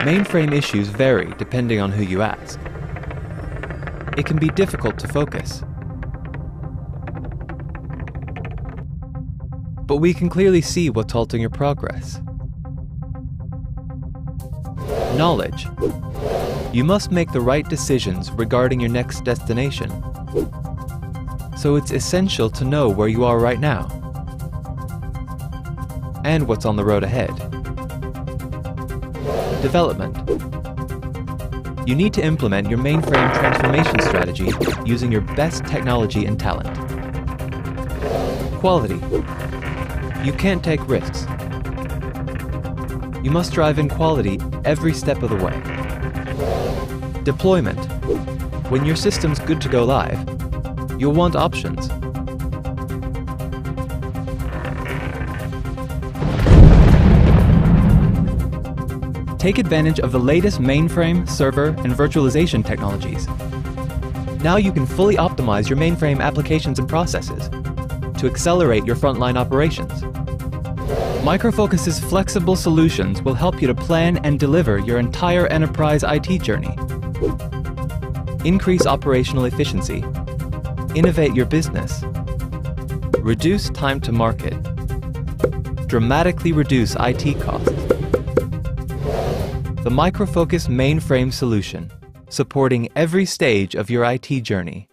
Mainframe issues vary depending on who you ask. It can be difficult to focus. But we can clearly see what's halting your progress. Knowledge. You must make the right decisions regarding your next destination. So it's essential to know where you are right now and what's on the road ahead. Development. You need to implement your mainframe transformation strategy using your best technology and talent. Quality. You can't take risks. You must drive in quality every step of the way. Deployment. When your system's good to go live, you'll want options. Take advantage of the latest mainframe, server, and virtualization technologies. Now you can fully optimize your mainframe applications and processes to accelerate your frontline operations. Micro Focus's flexible solutions will help you to plan and deliver your entire enterprise IT journey. Increase operational efficiency. Innovate your business. Reduce time to market. Dramatically reduce IT costs. The Micro Focus mainframe solution, supporting every stage of your IT journey.